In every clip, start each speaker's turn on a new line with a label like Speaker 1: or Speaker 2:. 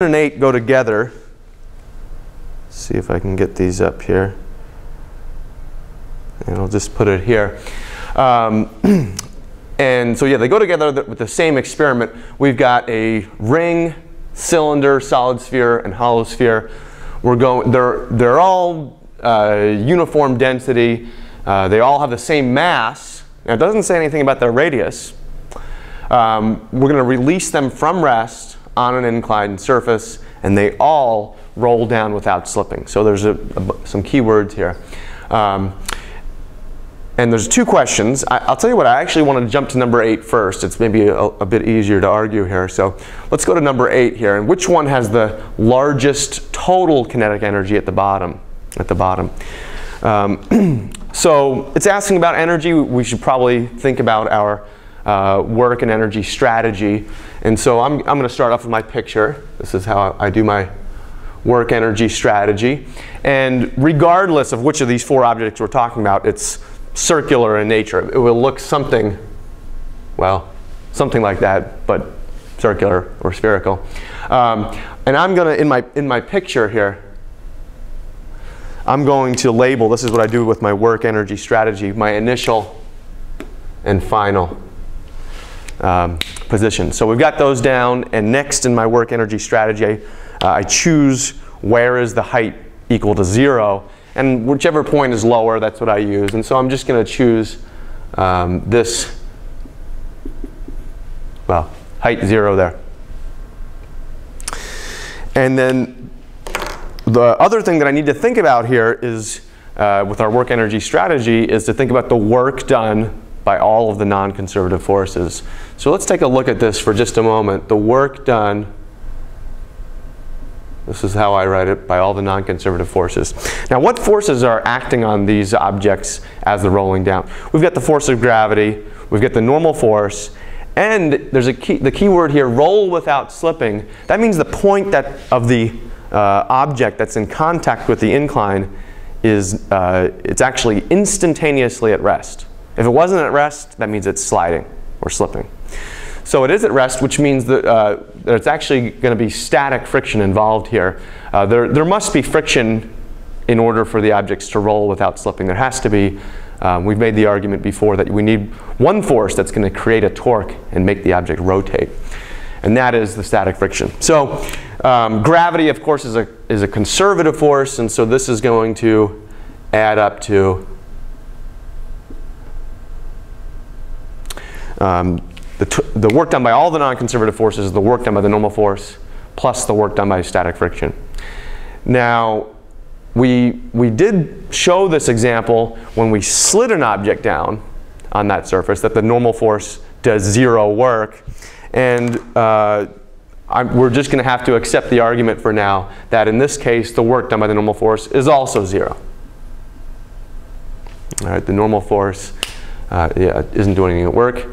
Speaker 1: and 8 go together. Let's see if I can get these up here. And I'll just put it here. Um, and so yeah, they go together with the same experiment. We've got a ring, cylinder, solid sphere, and hollow sphere. We're going, they're, they're all uh, uniform density. Uh, they all have the same mass. Now, it doesn't say anything about their radius. Um, we're going to release them from rest on an inclined surface, and they all roll down without slipping. So there's a, a, some key words here. Um, and there's two questions. I, will tell you what, I actually want to jump to number eight first. It's maybe a, a, bit easier to argue here. So let's go to number eight here. And which one has the largest total kinetic energy at the bottom? At the bottom. Um, so it's asking about energy. We should probably think about our uh, work and energy strategy. And so I'm, I'm going to start off with my picture. This is how I do my work energy strategy. And regardless of which of these four objects we're talking about, it's circular in nature. It will look something, well, something like that, but circular or spherical. Um, and I'm going to, in my, in my picture here, I'm going to label, this is what I do with my work energy strategy, my initial and final um, position. So we've got those down, and next in my work energy strategy, I, uh, I choose where is the height equal to zero, and whichever point is lower, that's what I use. And so I'm just going to choose um, this, well, height zero there. And then the other thing that I need to think about here is, uh, with our work energy strategy, is to think about the work done by all of the non-conservative forces. So let's take a look at this for just a moment. The work done, this is how I write it, by all the non-conservative forces. Now what forces are acting on these objects as they're rolling down? We've got the force of gravity, we've got the normal force, and there's a key, the key word here, roll without slipping. That means the point that, of the uh, object that's in contact with the incline is uh, it's actually instantaneously at rest. If it wasn't at rest, that means it's sliding or slipping. So it is at rest, which means that uh, there's actually going to be static friction involved here. Uh, there, there must be friction in order for the objects to roll without slipping. There has to be. Um, we've made the argument before that we need one force that's going to create a torque and make the object rotate. And that is the static friction. So um, gravity, of course, is a, is a conservative force. And so this is going to add up to um, the, the work done by all the non-conservative forces is the work done by the normal force plus the work done by static friction. Now, we, we did show this example when we slid an object down on that surface that the normal force does zero work. And uh, we're just going to have to accept the argument for now that in this case the work done by the normal force is also zero. All right, the normal force uh, yeah, isn't doing any work.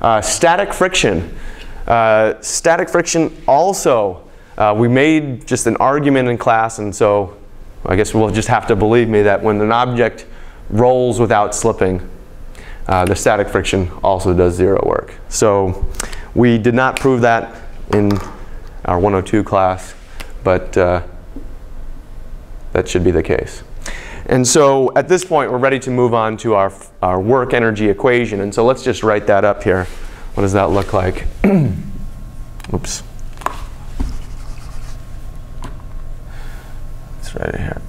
Speaker 1: Uh, static friction. Uh, static friction also, uh, we made just an argument in class, and so I guess we'll just have to believe me that when an object rolls without slipping, uh, the static friction also does zero work. So we did not prove that in our 102 class, but uh, that should be the case. And so at this point, we're ready to move on to our, our work energy equation. And so let's just write that up here. What does that look like? Oops. Let's write it here.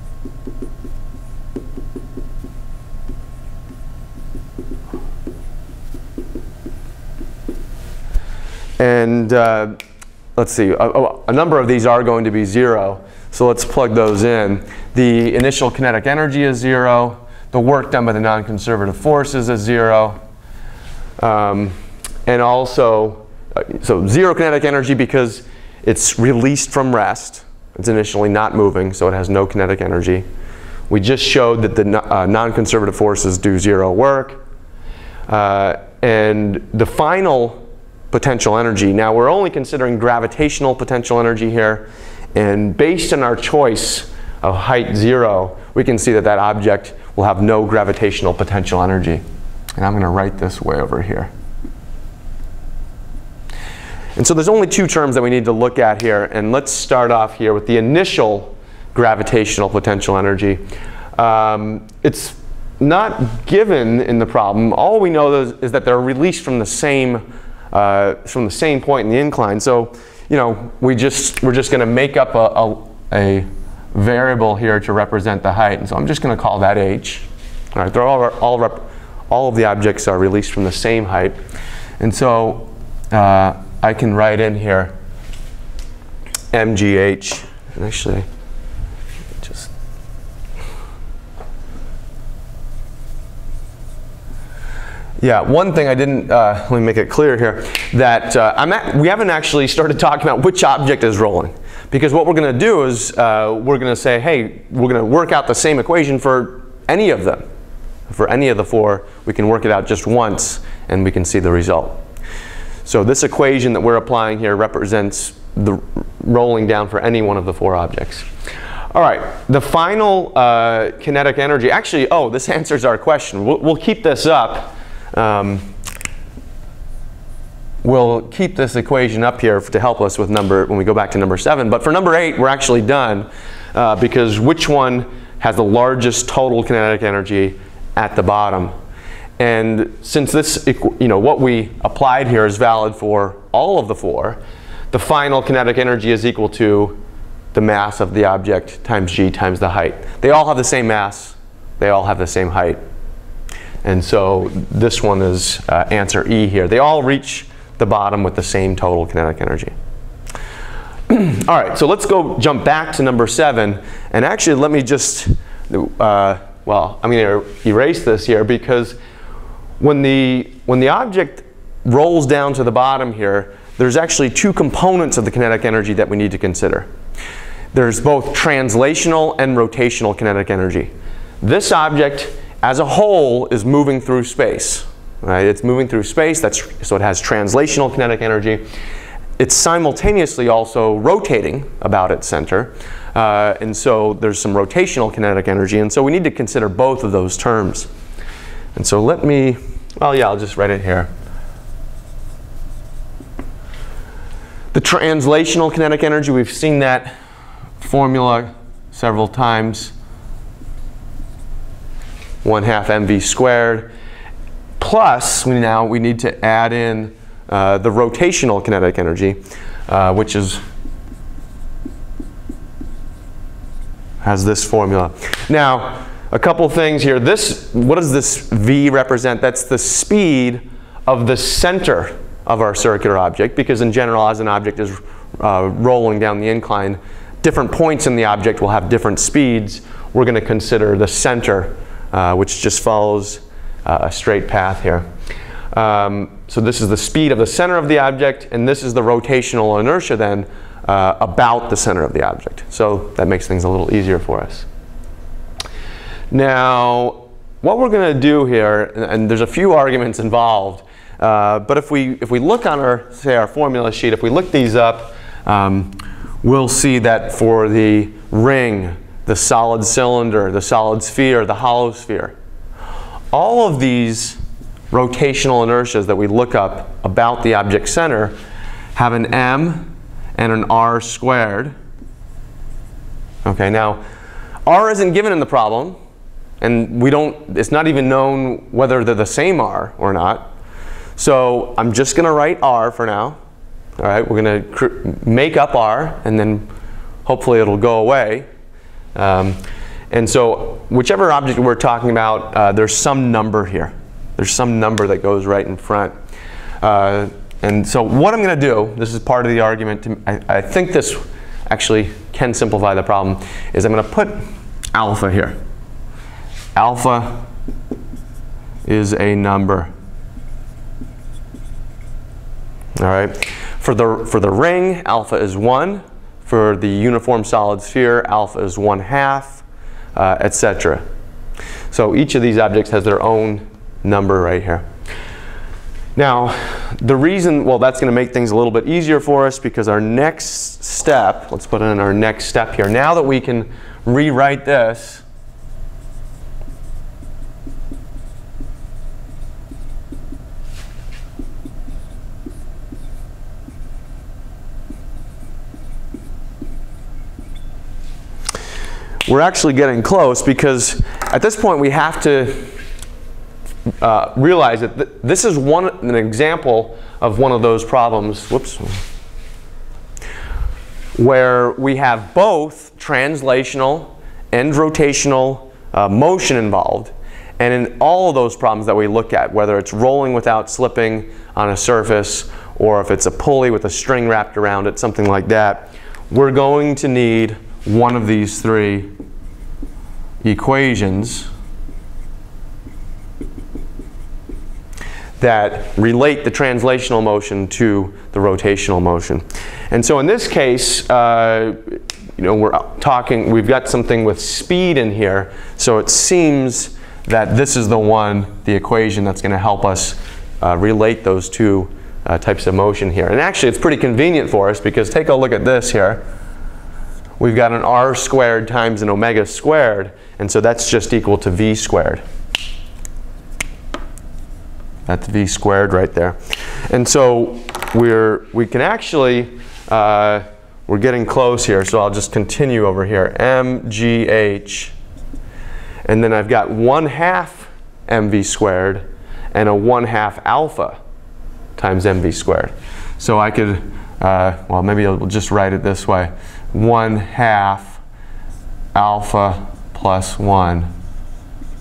Speaker 1: And uh, let's see, a, a, number of these are going to be zero. So let's plug those in. The initial kinetic energy is zero. The work done by the non-conservative forces is zero. Um, and also, uh, so zero kinetic energy because it's released from rest. It's initially not moving, so it has no kinetic energy. We just showed that the uh, non-conservative forces do zero work. Uh, and the final potential energy, now we're only considering gravitational potential energy here, and based on our choice of height zero, we can see that that object will have no gravitational potential energy. And I'm going to write this way over here. And so there's only two terms that we need to look at here. And let's start off here with the initial gravitational potential energy. Um, it's not given in the problem. All we know is, is that they're released from the same uh, from the same point in the incline. So, you know, we just we're just going to make up a, a, a, variable here to represent the height. And so I'm just going to call that h. All right, they're all all rep, all of the objects are released from the same height, and so uh, I can write in here mgh. And actually, Yeah, one thing I didn't, uh, let me make it clear here, that uh, at, we haven't actually started talking about which object is rolling. Because what we're going to do is uh, we're going to say, hey, we're going to work out the same equation for any of them. For any of the four, we can work it out just once and we can see the result. So this equation that we're applying here represents the rolling down for any one of the four objects. All right, the final uh, kinetic energy, actually, oh, this answers our question. We'll, we'll keep this up um, we'll keep this equation up here to help us with number when we go back to number seven. But for number eight, we're actually done uh, because which one has the largest total kinetic energy at the bottom? And since this, you know, what we applied here is valid for all of the four, the final kinetic energy is equal to the mass of the object times g times the height. They all have the same mass. They all have the same height. And so this one is uh, answer E here. They all reach the bottom with the same total kinetic energy. all right, so let's go jump back to number seven. And actually, let me just, uh, well, I'm going to erase this here because when the, when the object rolls down to the bottom here, there's actually two components of the kinetic energy that we need to consider. There's both translational and rotational kinetic energy. This object as a whole is moving through space. Right? It's moving through space, that's, so it has translational kinetic energy. It's simultaneously also rotating about its center. Uh, and so there's some rotational kinetic energy. And so we need to consider both of those terms. And so let me, well, yeah, I'll just write it here. The translational kinetic energy, we've seen that formula several times. 1 half mv squared. Plus, we now we need to add in uh, the rotational kinetic energy, uh, which is has this formula. Now, a couple things here. This, what does this v represent? That's the speed of the center of our circular object, because in general, as an object is uh, rolling down the incline, different points in the object will have different speeds. We're going to consider the center uh, which just follows uh, a straight path here. Um, so this is the speed of the center of the object, and this is the rotational inertia then uh, about the center of the object. So that makes things a little easier for us. Now, what we're going to do here, and there's a few arguments involved, uh, but if we, if we look on our, say, our formula sheet, if we look these up, um, we'll see that for the ring, the solid cylinder, the solid sphere, the hollow sphere. All of these rotational inertias that we look up about the object center have an m and an r squared. Okay, now r isn't given in the problem, and we don't, it's not even known whether they're the same r or not. So I'm just going to write r for now. All right, we're going to make up r, and then hopefully it'll go away. Um, and so whichever object we're talking about, uh, there's some number here. There's some number that goes right in front. Uh, and so what I'm going to do, this is part of the argument, to, I, I, think this actually can simplify the problem, is I'm going to put alpha here. Alpha is a number. All right. For the, for the ring, alpha is 1. For the uniform solid sphere, alpha is 1 half, uh, etc. So each of these objects has their own number right here. Now, the reason, well, that's going to make things a little bit easier for us because our next step, let's put in our next step here. Now that we can rewrite this, we're actually getting close because at this point we have to uh, realize that th this is one an example of one of those problems. Whoops. Where we have both translational and rotational uh, motion involved. And in all of those problems that we look at, whether it's rolling without slipping on a surface or if it's a pulley with a string wrapped around it, something like that, we're going to need one of these three equations that relate the translational motion to the rotational motion. And so in this case, uh, you know, we're talking, we've got something with speed in here, so it seems that this is the one, the equation that's going to help us uh, relate those two uh, types of motion here. And actually it's pretty convenient for us because take a look at this here. We've got an r squared times an omega squared, and so that's just equal to v squared. That's v squared right there. And so we're, we can actually, uh, we're getting close here, so I'll just continue over here. mgh, and then I've got 1 half mv squared and a 1 half alpha times mv squared. So I could, uh, well, maybe we'll just write it this way. 1 half alpha plus 1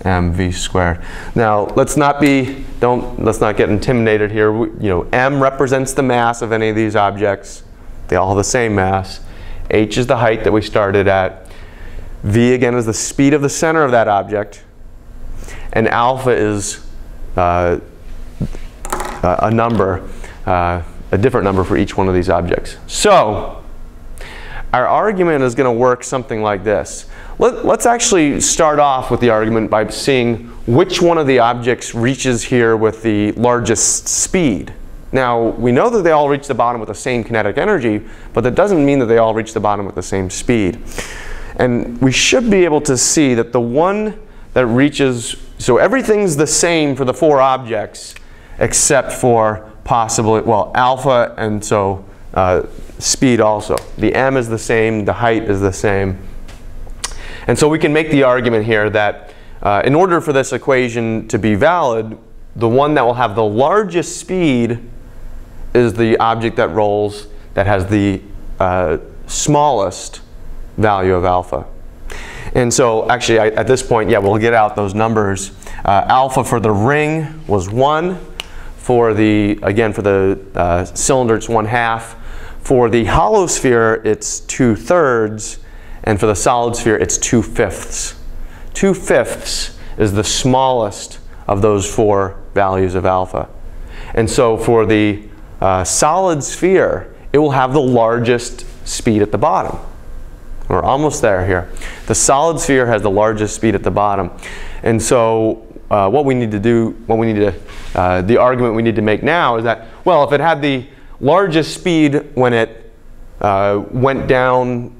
Speaker 1: mv squared. Now, let's not be, don't, let's not get intimidated here. We, you know, m represents the mass of any of these objects. They all have the same mass. h is the height that we started at. v, again, is the speed of the center of that object. And alpha is uh, a number, uh, a different number for each one of these objects. So, our argument is going to work something like this. Let, us actually start off with the argument by seeing which one of the objects reaches here with the largest speed. Now, we know that they all reach the bottom with the same kinetic energy, but that doesn't mean that they all reach the bottom with the same speed. And we should be able to see that the one that reaches, so everything's the same for the four objects except for possibly, well, alpha and so uh, speed also. The m is the same, the height is the same. And so we can make the argument here that uh, in order for this equation to be valid, the one that will have the largest speed is the object that rolls that has the uh, smallest value of alpha. And so actually I, at this point, yeah, we'll get out those numbers. Uh, alpha for the ring was 1. For the, again, for the uh, cylinder, it's 1 half. For the hollow sphere, it's 2 thirds. And for the solid sphere, it's 2 fifths. 2 fifths is the smallest of those four values of alpha. And so for the uh, solid sphere, it will have the largest speed at the bottom. We're almost there here. The solid sphere has the largest speed at the bottom. And so uh, what we need to do, what we need to, uh, the argument we need to make now is that, well, if it had the largest speed when it uh, went down,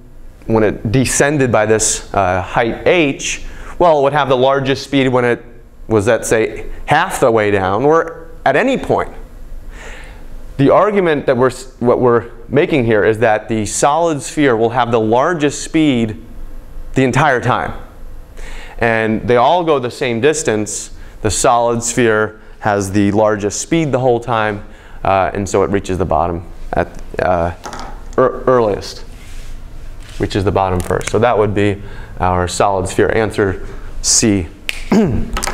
Speaker 1: when it descended by this uh, height h, well, it would have the largest speed when it was at, say, half the way down or at any point. The argument that we're, what we're making here is that the solid sphere will have the largest speed the entire time. And they all go the same distance. The solid sphere has the largest speed the whole time, uh, and so it reaches the bottom at uh, er earliest. Reaches the bottom first. So that would be our solid sphere answer C.